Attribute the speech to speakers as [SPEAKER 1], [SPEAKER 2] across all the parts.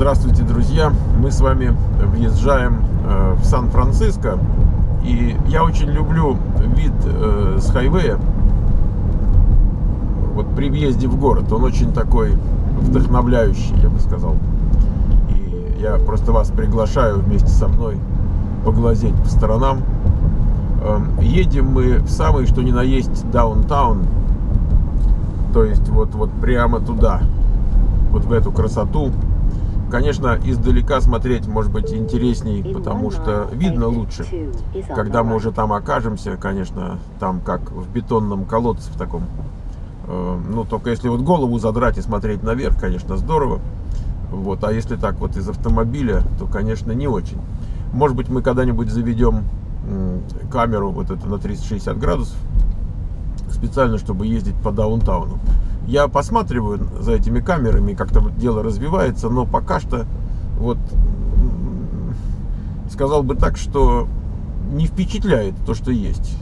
[SPEAKER 1] Здравствуйте, друзья! Мы с вами въезжаем э, в Сан-Франциско. И я очень люблю вид э, с хайвея. Вот при въезде в город. Он очень такой вдохновляющий, я бы сказал. И я просто вас приглашаю вместе со мной поглазеть по сторонам. Э, едем мы в самый, что ни на есть, даунтаун. То есть вот, вот прямо туда. Вот в эту красоту. Конечно, издалека смотреть может быть интересней, потому что видно лучше. Когда мы уже там окажемся, конечно, там как в бетонном колодце в таком. Э, ну, только если вот голову задрать и смотреть наверх, конечно, здорово. Вот, а если так вот из автомобиля, то, конечно, не очень. Может быть, мы когда-нибудь заведем камеру вот эту на 360 градусов, специально, чтобы ездить по даунтауну. Я посматриваю за этими камерами, как-то дело развивается, но пока что вот сказал бы так, что не впечатляет то, что есть.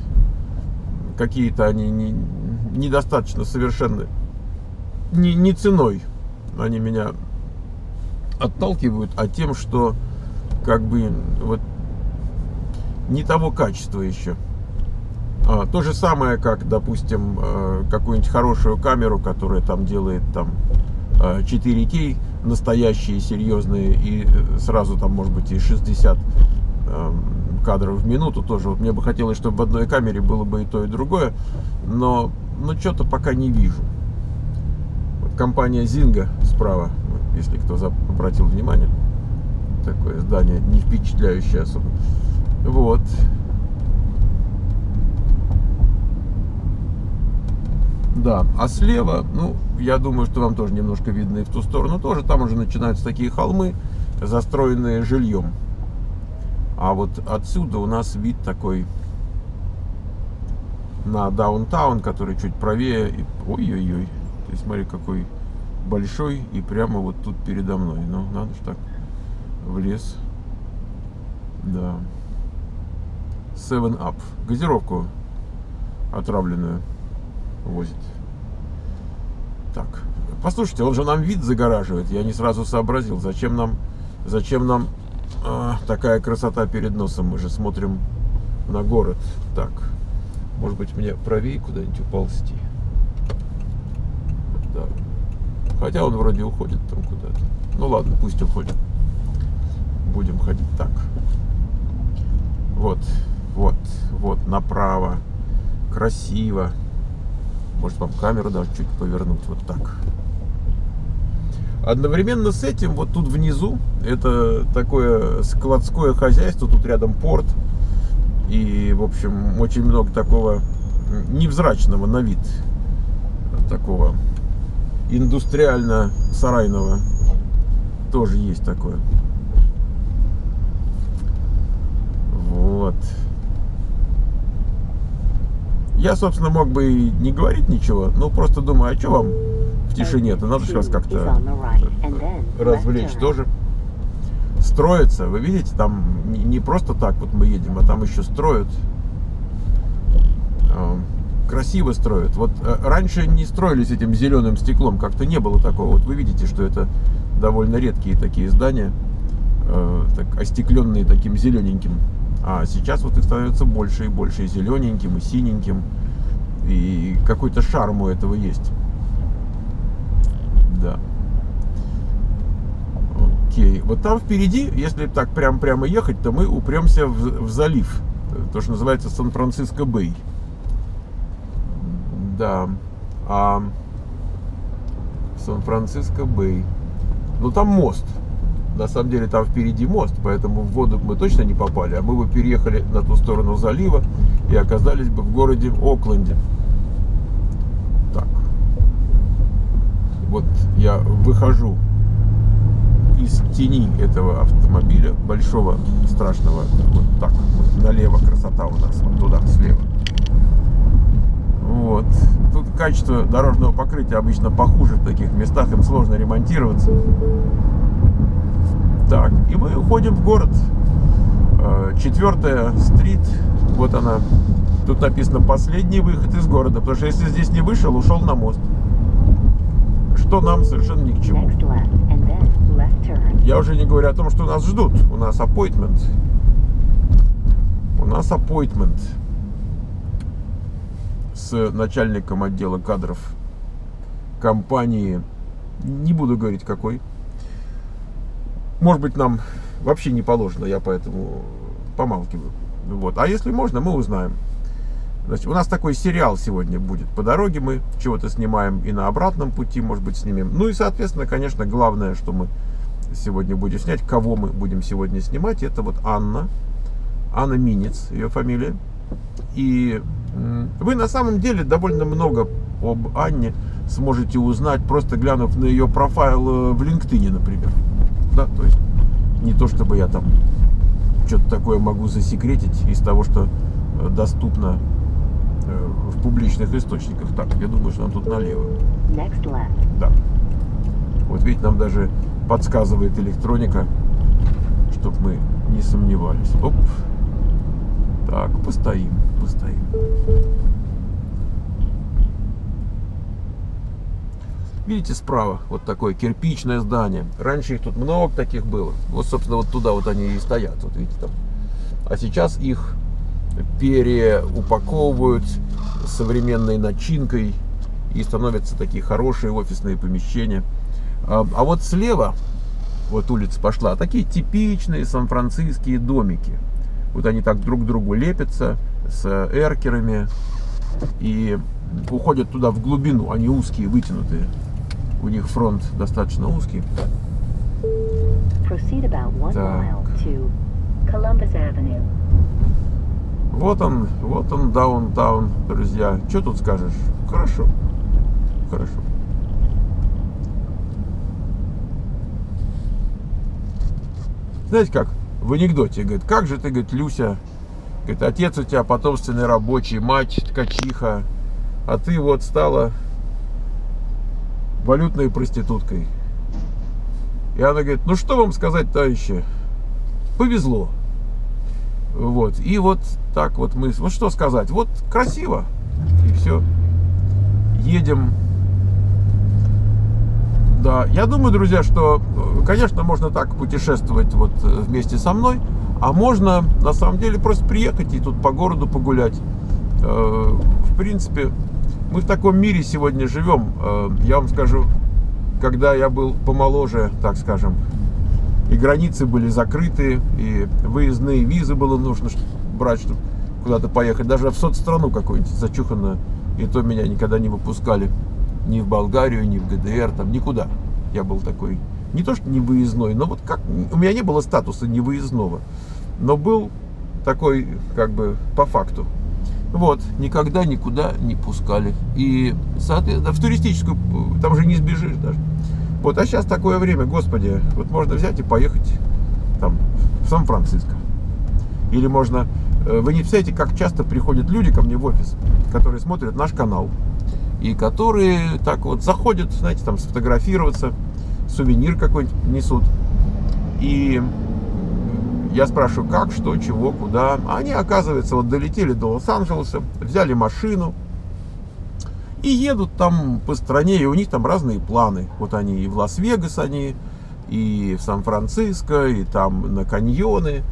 [SPEAKER 1] Какие-то они не, недостаточно совершенны. Не, не ценой они меня отталкивают, а тем, что как бы вот не того качества еще. А, то же самое, как, допустим, э, какую-нибудь хорошую камеру, которая там делает там 4К, э, настоящие, серьезные, и э, сразу там, может быть, и 60 эм, кадров в минуту тоже. Вот мне бы хотелось, чтобы в одной камере было бы и то, и другое, но, но что-то пока не вижу. Вот компания Zynga справа, если кто обратил внимание, такое здание не впечатляющее особо. Вот. Да, а слева, ну, я думаю, что вам тоже немножко видно и в ту сторону тоже. Там уже начинаются такие холмы, застроенные жильем. А вот отсюда у нас вид такой на даунтаун, который чуть правее. Ой-ой-ой. Ты смотри, какой большой и прямо вот тут передо мной. Ну, надо же так в лес. Да. Seven Up. Газировку отравленную возит. Так, послушайте, он же нам вид загораживает. Я не сразу сообразил, зачем нам, зачем нам а, такая красота перед носом. Мы же смотрим на город. Так, может быть мне правее куда-нибудь уползти. Да. Хотя он вроде уходит там куда-то. Ну ладно, пусть уходит. Будем ходить так. Вот, вот, вот, направо. Красиво. Может вам камеру даже чуть повернуть вот так. Одновременно с этим, вот тут внизу, это такое складское хозяйство, тут рядом порт. И, в общем, очень много такого невзрачного на вид, такого индустриально-сарайного тоже есть такое. Вот. Я, собственно, мог бы и не говорить ничего, но просто думаю, а что вам в тишине-то? Надо же вас как-то развлечь тоже. Строится, вы видите, там не просто так вот мы едем, а там еще строят. А, красиво строят. Вот э, раньше не строились этим зеленым стеклом, как-то не было такого. Вот вы видите, что это довольно редкие такие здания, э, так, остекленные таким зелененьким а сейчас вот их становится больше и больше, и зелененьким, и синеньким. И какой-то шарм у этого есть. Да. Окей. Вот там впереди, если так прям прямо ехать, то мы упремся в, в залив. То, что называется Сан-Франциско Бэй. Да. А Сан-Франциско Бэй. Ну там мост на самом деле там впереди мост, поэтому в воду мы точно не попали, а мы бы переехали на ту сторону залива и оказались бы в городе Окленде. Так. Вот я выхожу из тени этого автомобиля, большого, страшного, вот так, вот налево красота у нас, вот туда, слева. Вот. Тут качество дорожного покрытия обычно похуже в таких местах, им сложно ремонтироваться. Так, и мы уходим в город. Э, четвертая стрит, вот она. Тут написано последний выход из города, потому что если здесь не вышел, ушел на мост. что нам совершенно ни к чему. Я уже не говорю о том, что нас ждут. У нас appointment. У нас appointment с начальником отдела кадров компании. Не буду говорить какой. Может быть, нам вообще не положено, я поэтому помалкиваю. Вот. А если можно, мы узнаем. Значит, у нас такой сериал сегодня будет. По дороге мы чего-то снимаем и на обратном пути, может быть, снимем. Ну и, соответственно, конечно, главное, что мы сегодня будем снять, кого мы будем сегодня снимать, это вот Анна. Анна Минец, ее фамилия. И вы на самом деле довольно много об Анне сможете узнать, просто глянув на ее профайл э, в LinkedIn, например. Да, то есть не то, чтобы я там что-то такое могу засекретить из того, что э, доступно э, в публичных источниках. Так, я думаю, что нам тут налево.
[SPEAKER 2] Next left.
[SPEAKER 1] Да. Вот видите, нам даже подсказывает электроника, чтобы мы не сомневались. Оп. Так, постоим, постоим. Видите, справа вот такое кирпичное здание. Раньше их тут много таких было. Вот, собственно, вот туда вот они и стоят. Вот видите там. А сейчас их переупаковывают современной начинкой и становятся такие хорошие офисные помещения. А, а вот слева, вот улица пошла, такие типичные сан-франциские домики. Вот они так друг к другу лепятся с эркерами и уходят туда в глубину. Они узкие, вытянутые. У них фронт достаточно узкий. Так. Вот он, вот он, даунтаун, друзья. Что тут скажешь? Хорошо. Хорошо. Знаете как? В анекдоте, говорит, как же ты, говорит, Люся, говорит, отец у тебя потомственный рабочий, мать ткачиха, а ты вот стала валютной проституткой. И она говорит, ну что вам сказать, товарищи, повезло. Вот. И вот так вот мы... Вот что сказать? Вот красиво. И все. Едем. Да, я думаю, друзья, что, э, конечно, можно так путешествовать вот э, вместе со мной, а можно, на самом деле, просто приехать и тут по городу погулять. Э, В принципе, мы в таком мире сегодня живем. Э, Я вам скажу, когда я был помоложе, так скажем, и границы были закрыты, и выездные визы было нужно брать, чтобы куда-то поехать. Даже в соцстрану какую-нибудь зачуханную, и то меня никогда не выпускали ни в Болгарию, ни в ГДР, там никуда. Я был такой, не то что не выездной, но вот как, у меня не было статуса невыездного, но был такой, как бы, по факту. Вот, никогда никуда не пускали. И, соответственно, в туристическую, там же не сбежишь даже. Вот, а сейчас такое время, господи, вот можно взять и поехать там в Сан-Франциско. Или можно, э, вы не представляете, как часто приходят люди ко мне в офис, которые смотрят наш канал. И которые так вот заходят, знаете, там сфотографироваться, сувенир какой-нибудь несут. И я спрашиваю, как, что, чего, куда. Они, оказывается, вот долетели до Лос-Анджелеса, взяли машину и едут там по стране, и у них там разные планы. Вот они и в Лас-Вегас они, и в Сан-Франциско, и там на каньоны,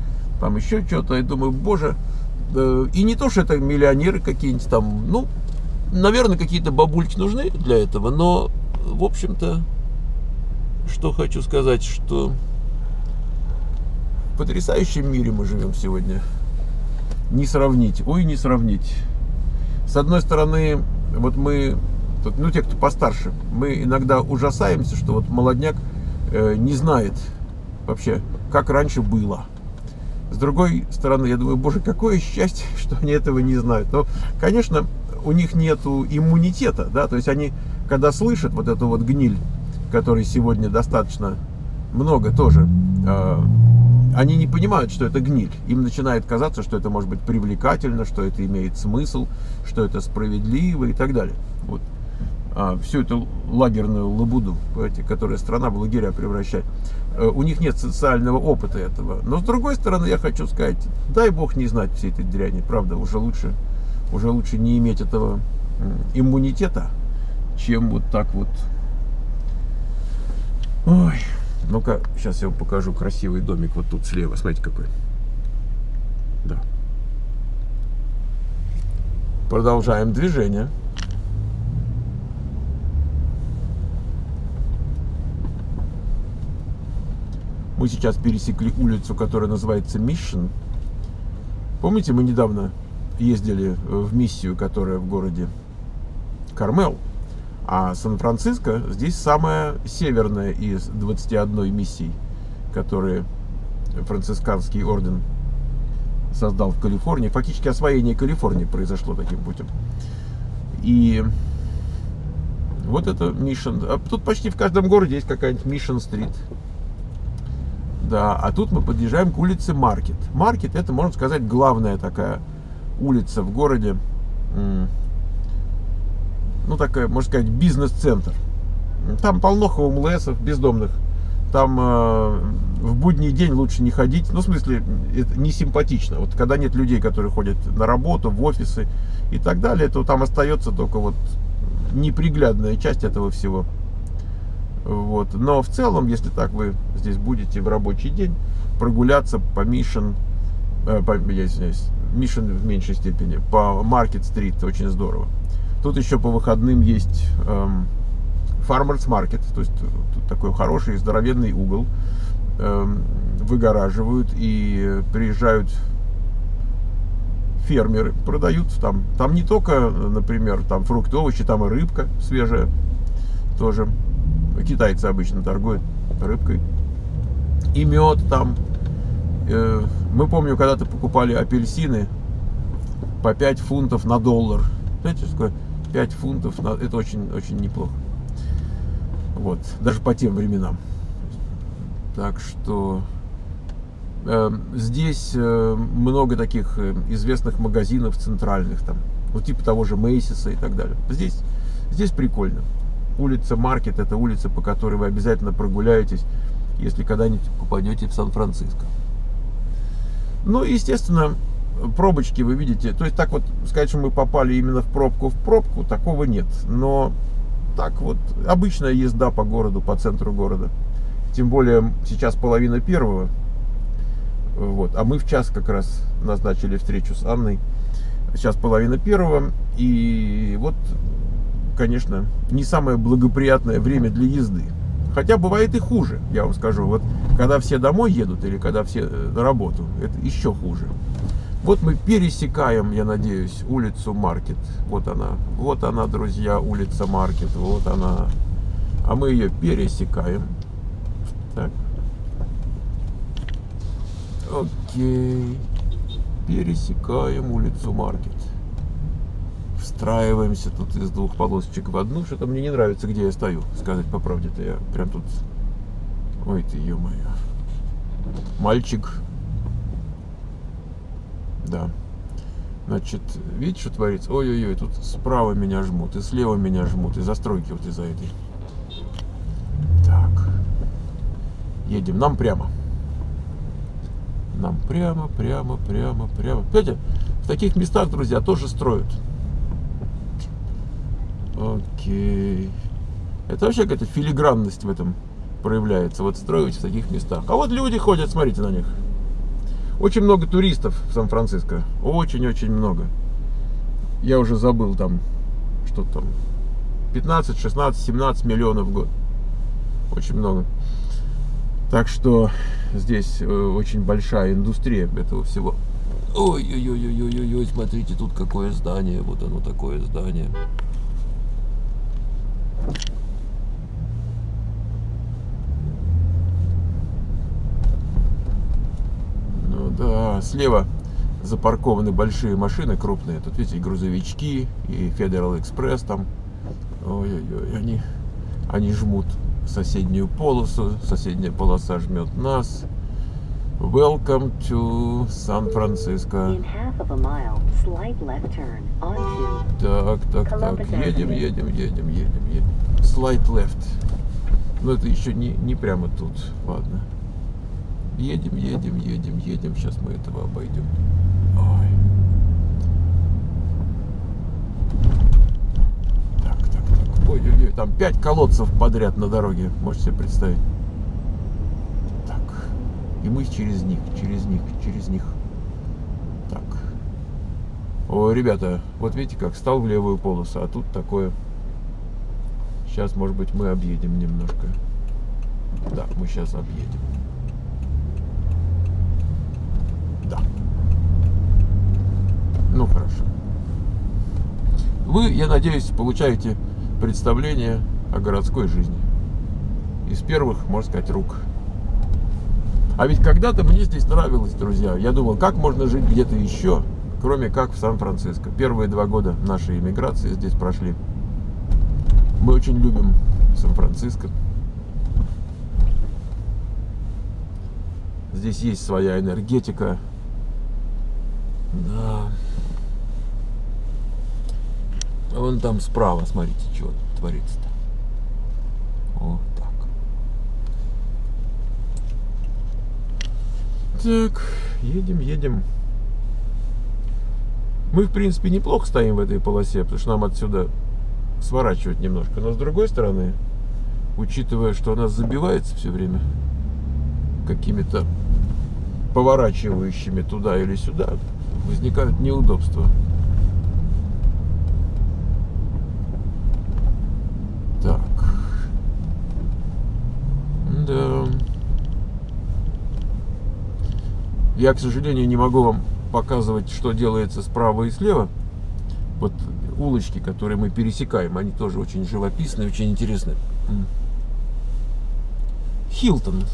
[SPEAKER 1] там еще что-то. И думаю, боже, и не то, что это миллионеры какие-нибудь там, ну, наверное, какие-то бабульки нужны для этого, но, в общем-то, что хочу сказать, что потрясающем мире мы живем сегодня. Не сравнить, ой, не сравнить. С одной стороны, вот мы, ну, те, кто постарше, мы иногда ужасаемся, что вот молодняк э, не знает вообще, как раньше было. С другой стороны, я думаю, боже, какое счастье, что они этого не знают. Но, конечно, у них нету иммунитета, да, то есть они, когда слышат вот эту вот гниль, которой сегодня достаточно много тоже, э, они не понимают, что это гниль. Им начинает казаться, что это может быть привлекательно, что это имеет смысл, что это справедливо и так далее. Вот. А, всю эту лагерную лабуду, понимаете, которая страна в лагеря превращает. Э, У них нет социального опыта этого. Но с другой стороны, я хочу сказать, дай бог не знать всей этой дряни. Правда, уже лучше, уже лучше не иметь этого иммунитета, чем вот так вот Ой, ну-ка, сейчас я вам покажу красивый домик вот тут слева. Смотрите, какой. Да. Продолжаем движение. Мы сейчас пересекли улицу, которая называется Mission. Помните, мы недавно ездили в миссию, которая в городе Кармел. А Сан-Франциско здесь самая северная из 21 миссий, которые францисканский орден создал в Калифорнии. Фактически освоение Калифорнии произошло таким путем. И вот это Mission. А тут почти в каждом городе есть какая-нибудь Street. Да, а тут мы подъезжаем к улице Маркет. Маркет это, можно сказать, главная такая улица в городе. Ну, такая, можно сказать, бизнес-центр. Там полно хоумлесов, бездомных. Там э, в будний день лучше не ходить. Ну, в смысле, это не симпатично. Вот когда нет людей, которые ходят на работу, в офисы и так далее, то там остается только вот неприглядная часть этого всего. Вот. Но в целом, если так вы здесь будете в рабочий день, прогуляться по Mission, э, по, я извиняюсь, Mission в меньшей степени, по Street очень здорово. Тут еще по выходным есть эм, Market, то есть тут такой хороший здоровенный угол. Эм, выгораживают и приезжают фермеры, продают там. Там не только, например, там фрукты, овощи, там и рыбка свежая тоже китайцы обычно торгуют рыбкой. И мед там. Э, мы помню, когда-то покупали апельсины по 5 фунтов на доллар. Знаете, что 5 фунтов? Это очень, очень неплохо. Вот, даже по тем временам. Так что э, здесь э, много таких э, известных магазинов центральных, там, вот типа того же Мейсиса и так далее. Здесь, здесь прикольно улица Маркет, это улица, по которой вы обязательно прогуляетесь, если когда-нибудь попадете в Сан-Франциско. Ну, естественно, пробочки вы видите. То есть так вот сказать, что мы попали именно в пробку в пробку, такого нет. Но так вот, обычная езда по городу, по центру города. Тем более сейчас половина первого. Вот. А мы в час как раз назначили встречу с Анной. Сейчас половина первого. И вот конечно, не самое благоприятное время для езды. Хотя бывает и хуже, я вам скажу. Вот когда все домой едут или когда все на работу, это еще хуже. Вот мы пересекаем, я надеюсь, улицу Маркет. Вот она. Вот она, друзья, улица Маркет. Вот она. А мы ее пересекаем. Так. Окей. Пересекаем улицу Маркет встраиваемся тут из двух полосочек в одну. Что-то мне не нравится, где я стою. Сказать по правде-то я прям тут... Ой ты, ё-моё. Мальчик. Да. Значит, видите, что творится? Ой-ой-ой, тут справа меня жмут, и слева меня жмут, и застройки вот из-за этой. Так. Едем. Нам прямо. Нам прямо, прямо, прямо, прямо. Понимаете, в таких местах, друзья, тоже строят. Окей. Это вообще какая-то филигранность в этом проявляется. Вот строить в таких местах. А вот люди ходят, смотрите на них. Очень много туристов в Сан-Франциско. Очень-очень много. Я уже забыл там, что там, 15, 16, 17 миллионов в год. Очень много. Так что здесь э, очень большая индустрия этого всего. Ой-ой-ой-ой-ой-ой, смотрите, тут какое здание. Вот оно такое здание. Ну да, слева запаркованы большие машины крупные. Тут, видите, грузовички и Federal Express там. Ой-ой-ой, они, они жмут соседнюю полосу, соседняя полоса жмет нас. Welcome to San Francisco. Так, так, так. Едем, едем, едем, едем, едем. Slide left. Но это еще не, не прямо тут. Ладно. Едем, едем, едем, едем. Сейчас мы этого обойдем. Ой. Так, так, так. Ой, ой, ой. там пять колодцев подряд на дороге, можете себе представить. Так, и мы через них, через них, через них. Так. О, ребята, вот видите, как стал в левую полосу, а тут такое. Сейчас, может быть, мы объедем немножко. Да, мы сейчас объедем. Да. Ну, хорошо. Вы, я надеюсь, получаете представление о городской жизни. Из первых, можно сказать, рук. А ведь когда-то мне здесь нравилось, друзья. Я думал, как можно жить где-то еще, кроме как в Сан-Франциско. Первые два года нашей иммиграции здесь прошли. Мы очень любим Сан-Франциско. Здесь есть своя энергетика. Да. А вон там справа, смотрите, что творится-то. О, так. Так, едем, едем. Мы, в принципе, неплохо стоим в этой полосе, потому что нам отсюда сворачивать немножко. Но с другой стороны, учитывая, что она забивается все время какими-то поворачивающими туда или сюда, возникают неудобства. Так. Да. Я, к сожалению, не могу вам показывать, что делается справа и слева. Вот улочки, которые мы пересекаем, они тоже очень живописные, очень интересные. Хилтон.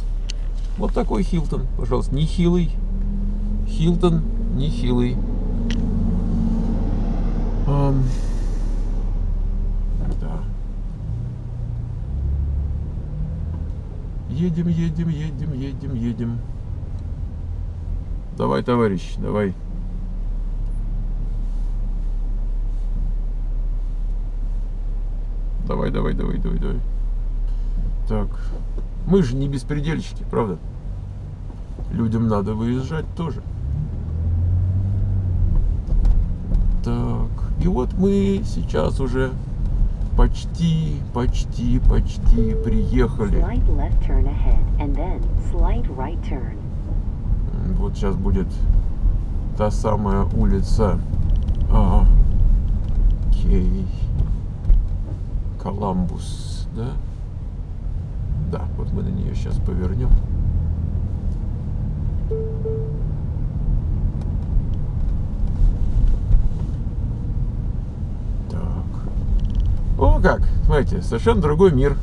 [SPEAKER 1] Вот такой Хилтон, пожалуйста, не хилый. Хилтон не хилый. Um, да. Едем, едем, едем, едем, едем. Давай, товарищ, давай. Давай, давай, давай, давай, давай. Так. Мы же не беспредельщики, правда? Людям надо выезжать тоже. Так. И вот мы сейчас уже почти, почти, почти приехали. Вот сейчас будет та самая улица. А, окей. Коламбус, да? Да, вот мы на нее сейчас повернем. Так. О, как, смотрите, совершенно другой мир.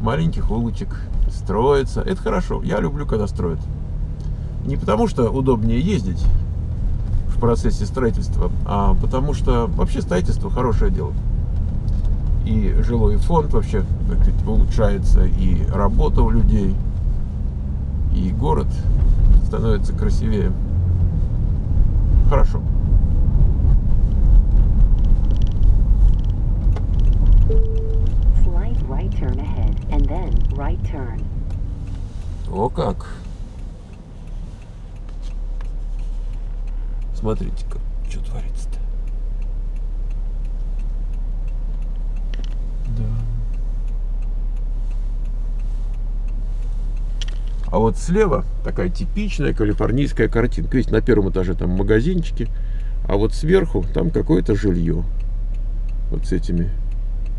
[SPEAKER 1] Маленьких улочек. Строится. Это хорошо. Я люблю, когда строят. Не потому, что удобнее ездить в процессе строительства, а потому что вообще строительство хорошее дело. И жилой фонд вообще так сказать, улучшается, и работа у людей, и город становится красивее. Хорошо.
[SPEAKER 2] Turn.
[SPEAKER 1] О как! Смотрите-ка, что творится-то. Да. А вот слева такая типичная калифорнийская картинка. Видите, на первом этаже там магазинчики, а вот сверху там какое-то жилье. Вот с этими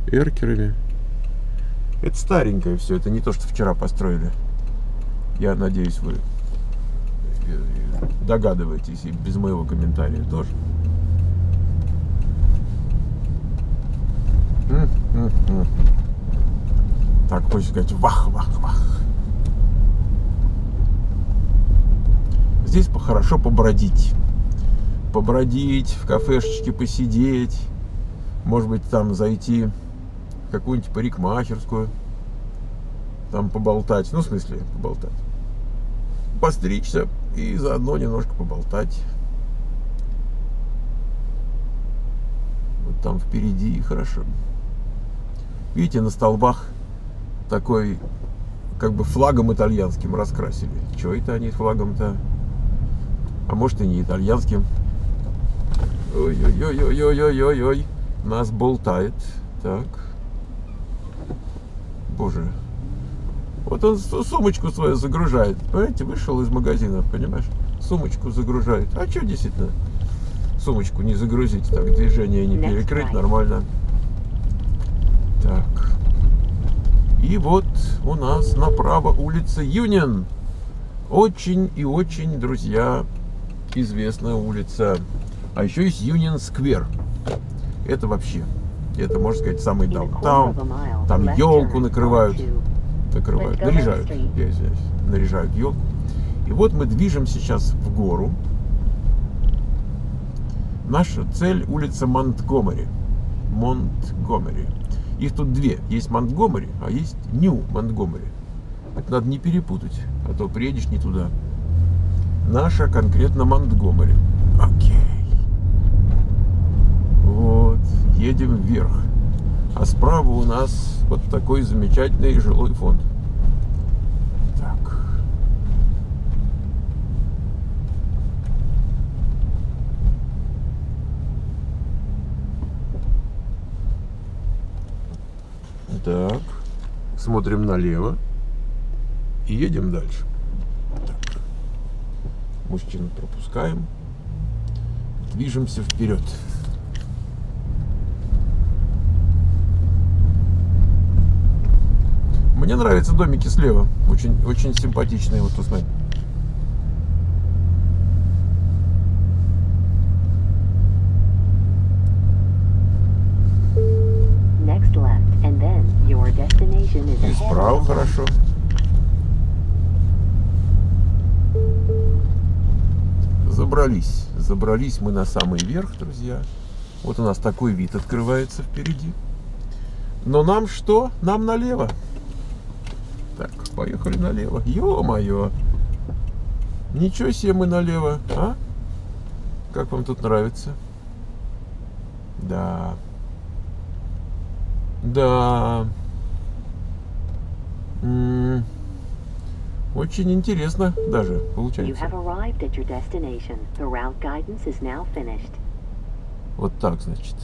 [SPEAKER 1] эркерами. Это старенькое все, это не то, что вчера построили. Я надеюсь, вы э, догадываетесь и без моего комментария тоже. Так, хочется сказать, вах, вах, вах. Здесь хорошо побродить. Побродить, в кафешечке посидеть. Может быть, там зайти какую-нибудь парикмахерскую. Там поболтать. Ну, в смысле, поболтать. Постричься и заодно немножко поболтать. Вот там впереди хорошо. Видите, на столбах такой как бы флагом итальянским раскрасили. Чего это они флагом-то? А может и не итальянским. Ой-ой-ой-ой-ой-ой-ой. Нас болтает. Так. Боже. Вот он су- сумочку свою загружает. Понимаете, вышел из магазина, понимаешь? Сумочку загружает. А что действительно? Сумочку не загрузить, так движение не перекрыть, нормально. Так. И вот у нас направо улица Юнион. Очень и очень, друзья, известная улица. А еще есть Юнион Сквер. Это вообще, это, можно сказать, самый даунтаун. Там елку накрывают. Накрывают, наряжают. Я извиняюсь. Наряжают елку. И вот мы движем сейчас в гору. Наша цель улица Монтгомери. Монтгомери. Их тут две. Есть Монтгомери, а есть Нью Монтгомери. Это надо не перепутать, а то приедешь не туда. Наша конкретно Монтгомери. Окей. Вот. Едем вверх. А справа у нас вот такой замечательный жилой фонд. Так. Так. Смотрим налево. И едем дальше. Так. Мужчину пропускаем. Движемся вперед. Мне нравятся домики слева. Очень, очень симпатичные. Вот
[SPEAKER 2] is
[SPEAKER 1] И справа хорошо. Забрались. Забрались мы на самый верх, друзья. Вот у нас такой вид открывается впереди. Но нам что? Нам налево. Поехали налево. Ё-моё. Ничего себе мы налево, а? Как вам тут нравится? Да. Да. М, Очень интересно даже получается. Вот так, значит.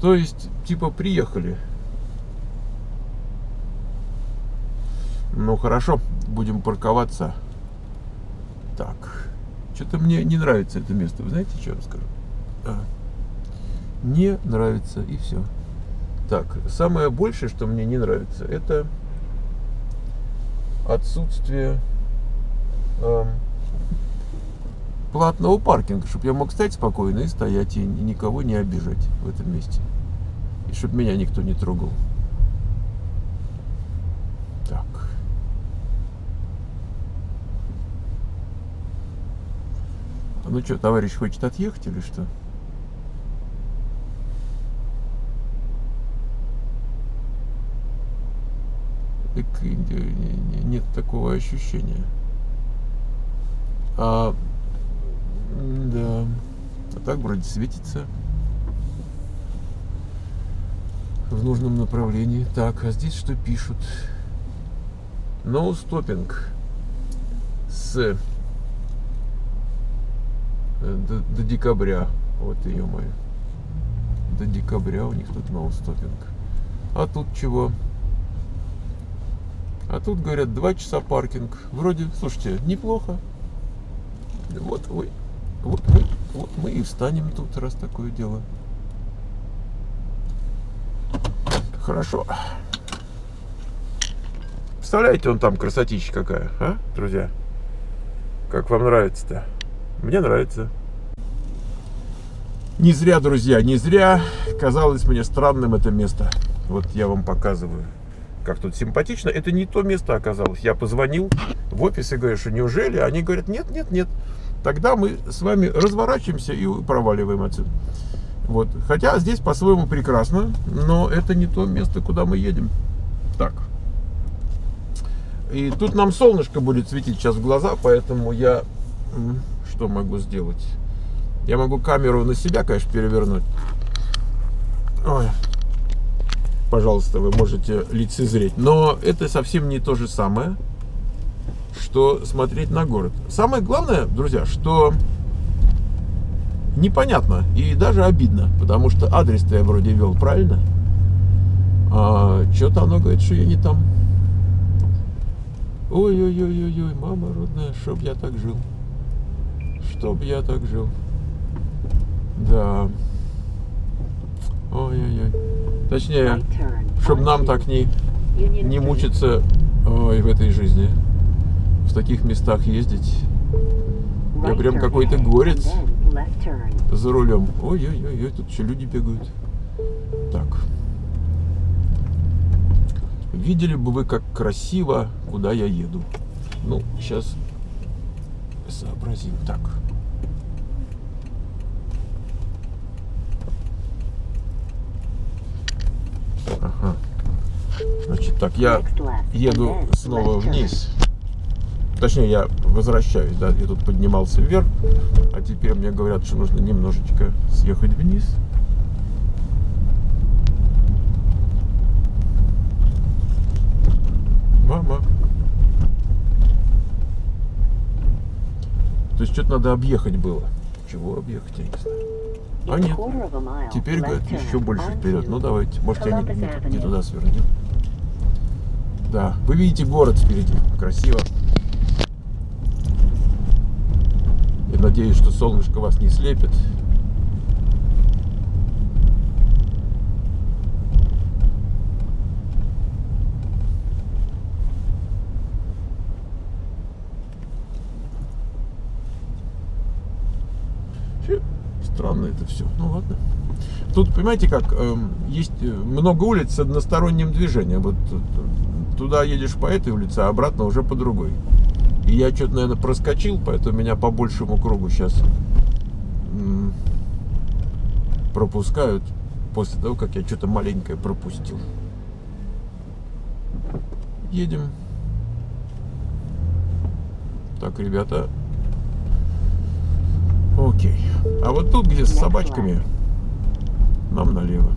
[SPEAKER 1] То есть, типа, приехали. Ну, хорошо, будем парковаться. Так. Что-то мне не нравится это место. Вы знаете, что я вам скажу? А. Не нравится, и все. Так, самое большее, что мне не нравится, это отсутствие эм, платного паркинга, чтобы я мог стать спокойно и стоять, и никого не обижать в этом месте. И чтобы меня никто не трогал. Так. А Ну что, товарищ хочет отъехать или что? Так, не- нет такого ощущения. А, да. А так вроде светится. В нужном направлении. Так, а здесь что пишут? No stopping. С э, до, до декабря. Вот ее мою. До декабря у них тут stopping. А тут чего? А тут говорят два часа паркинг. Вроде, слушайте, неплохо. Вот вы, вот мы, вот мы и встанем тут, раз такое дело. Хорошо. Представляете, он там красотища какая, а, друзья? Как вам нравится-то? Мне нравится. Не зря, друзья, не зря казалось мне странным это место. Вот я вам показываю, как тут симпатично. Это не то место оказалось. Я позвонил в офис и говорю, что неужели? Они говорят, нет, нет, нет. Тогда мы с вами разворачиваемся и проваливаем отсюда. Вот. Хотя здесь по-своему прекрасно, но это не то место, куда мы едем. Так. И тут нам солнышко будет светить сейчас в глаза, поэтому я что могу сделать? Я могу камеру на себя, конечно, перевернуть. Ой. Пожалуйста, вы можете лицезреть. Но это совсем не то же самое, что смотреть на город. Самое главное, друзья, что непонятно и даже обидно, потому что адрес-то я вроде вел правильно. А что-то оно говорит, что я не там. Ой-ой-ой-ой-ой, мама родная, чтоб я так жил. Чтоб я так жил. Да. Ой-ой-ой. Точнее, чтобы нам так не, не мучиться ой, в этой жизни. В таких местах ездить Я прям какой-то горец. за рулем. Ой-ой-ой, тут еще люди бегают. Так. Видели бы вы, как красиво, куда я еду. Ну, сейчас сообразим. Так. Ага. Значит, так, я еду снова вниз. Точнее, я возвращаюсь, да, я тут поднимался вверх, а теперь мне говорят, что нужно немножечко съехать вниз. Мама. То есть что-то надо объехать было. Чего объехать, я не знаю. А нет. Теперь, говорят, еще больше вперед. Ну давайте. Может, я не, не- туда свернем. Да. Вы видите город впереди. Красиво. Я надеюсь, что солнышко вас не слепит. Странно это все. Ну ладно. Тут, понимаете, как эм, есть э, много улиц с односторонним движением. Вот э, туда едешь по этой улице, а обратно уже по другой. И я что-то, наверное, проскочил, поэтому меня по большему кругу сейчас пропускают после того, как я что-то маленькое пропустил. Едем. Так, ребята. Окей. А вот тут, где с собачками, нам налево.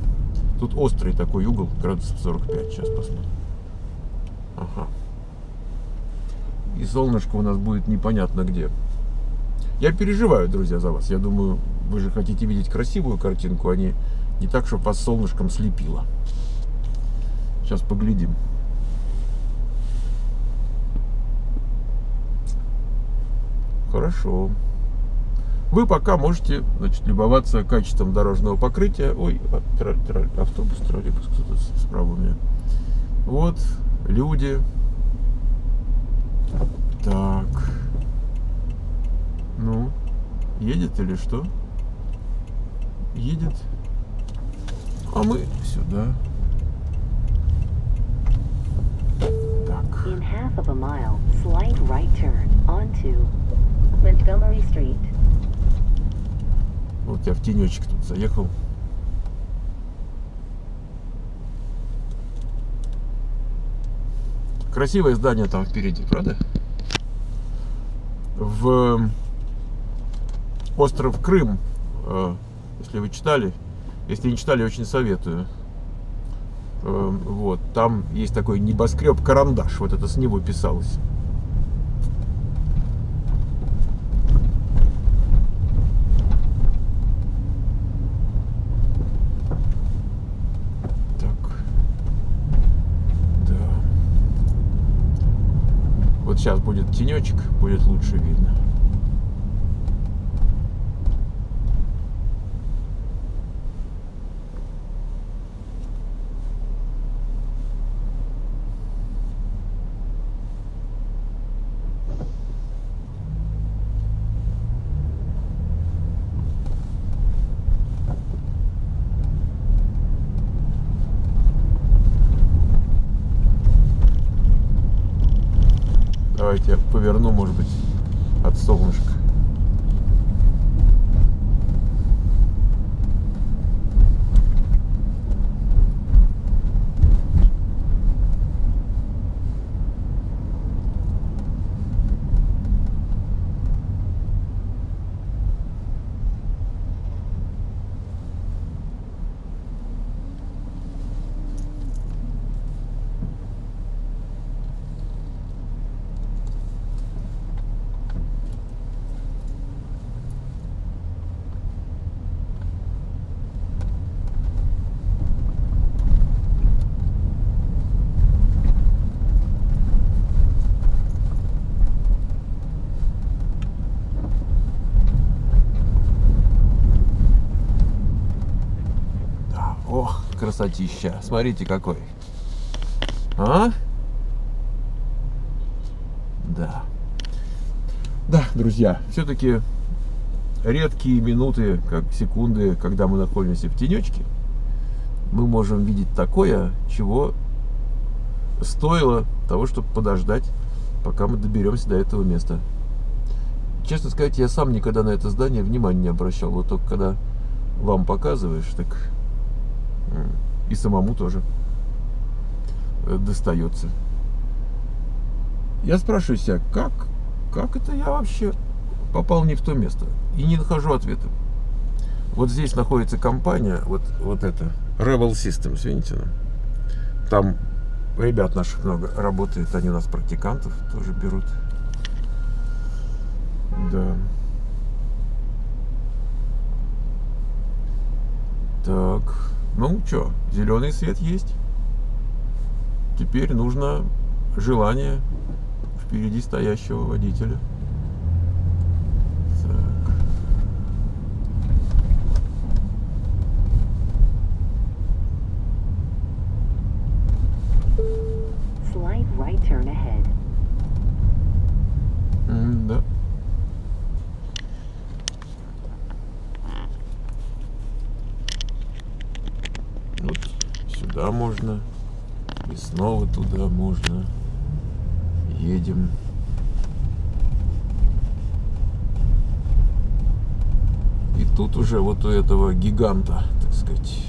[SPEAKER 1] Тут острый такой угол, градусов 45. Сейчас посмотрим. Ага. И солнышко у нас будет непонятно где. Я переживаю, друзья, за вас. Я думаю, вы же хотите видеть красивую картинку, а не, не так, чтобы вас солнышком слепило. Сейчас поглядим. Хорошо. Вы пока можете значит, любоваться качеством дорожного покрытия. Ой, а, тра- автобус, троллейбус кто-то справа у меня. Вот, люди. Так. Ну, едет или что? Едет. А мы сюда. Так.
[SPEAKER 2] In half of a mile, slight right turn onto Montgomery Street.
[SPEAKER 1] Вот я в тенечек тут заехал. Красивое здание там впереди, правда? В остров Крым, э, если вы читали, если не читали, очень советую. Э, Вот, там есть такой небоскреб Карандаш, вот это с него писалось. Так. Да. Сейчас будет тенечек, будет лучше видно. Давайте поверну, может быть, от солнышка. Красотища. Смотрите какой. А? Да. Да, друзья, все-таки редкие минуты, как секунды, когда мы находимся в тенечке, мы можем видеть такое, чего стоило того, чтобы подождать, пока мы доберемся до этого места. Честно сказать, я сам никогда на это здание внимания не обращал. Вот только когда вам показываешь, так и самому тоже э, достается. Я спрашиваю себя, как, как это я вообще попал не в то место? И не нахожу ответа. Вот здесь находится компания, вот, вот это, Rebel Systems, видите? Там ребят наших много работает, они у нас практикантов тоже берут. Да. Так, ну что, зеленый свет есть. Теперь нужно желание впереди стоящего водителя. Так.
[SPEAKER 2] Slight right turn ahead.
[SPEAKER 1] М, Да. Вот сюда можно. И снова туда можно. Едем. И тут уже вот у этого гиганта, так сказать,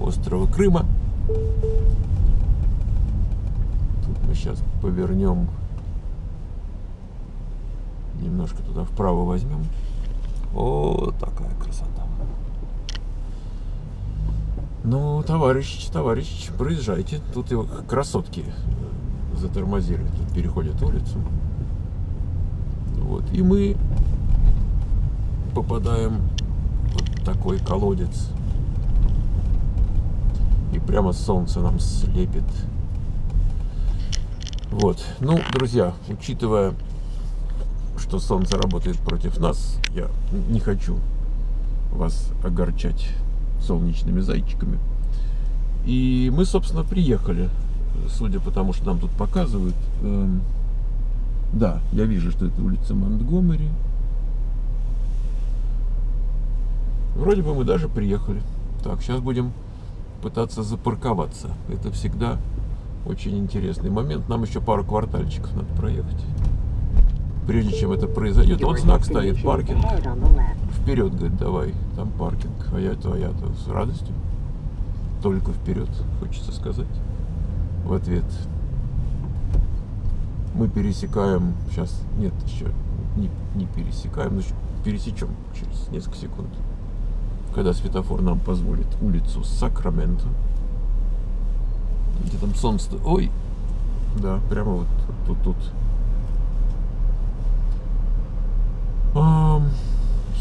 [SPEAKER 1] острова Крыма. Тут мы сейчас повернем. Немножко туда вправо возьмем. О, такая красота. Ну, товарищ, товарищ, проезжайте. Тут его красотки затормозили. Тут переходят улицу. Вот. И мы попадаем в такой колодец. И прямо солнце нам слепит. Вот. Ну, друзья, учитывая, что солнце работает против нас, я не хочу вас огорчать солнечными зайчиками. И мы, собственно, приехали, судя по тому, что нам тут показывают. Эм, да, я вижу, что это улица Монтгомери. Вроде бы мы даже приехали. Так, сейчас будем пытаться запарковаться. Это всегда очень интересный момент. Нам еще пару квартальчиков надо проехать. Прежде чем это произойдет, вот знак стоит, паркинг. Вперед, говорит, давай, там паркинг. А я твоя-то с радостью. Только вперед, хочется сказать. В ответ. Мы пересекаем, сейчас, нет, еще не, не пересекаем, но пересечем через несколько секунд. Когда светофор нам позволит улицу Сакраменто. Где там солнце Ой! Да, прямо вот тут, тут. Ам,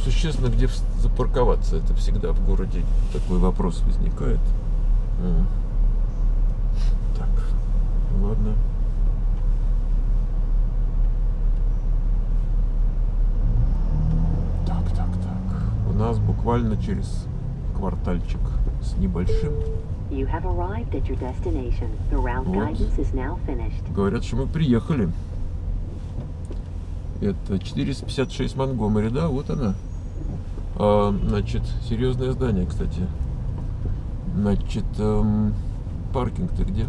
[SPEAKER 1] существенно, где запарковаться. Это всегда в городе такой вопрос возникает. М. Так, ладно. Так, так, так. У нас буквально через квартальчик с небольшим.
[SPEAKER 2] You have arrived at your destination. The route
[SPEAKER 1] Вот.
[SPEAKER 2] guidance is now finished.
[SPEAKER 1] Говорят, что мы приехали. Это 456 Монгомери, да, вот она. А, значит, серьезное здание, кстати. Значит, эм, паркинг-то где?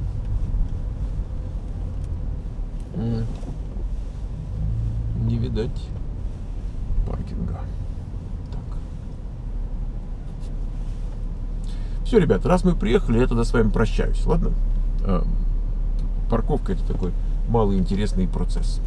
[SPEAKER 1] Не видать паркинга. Так. Все, ребят, раз мы приехали, я тогда с вами прощаюсь, ладно? А, парковка это такой малый интересный процесс.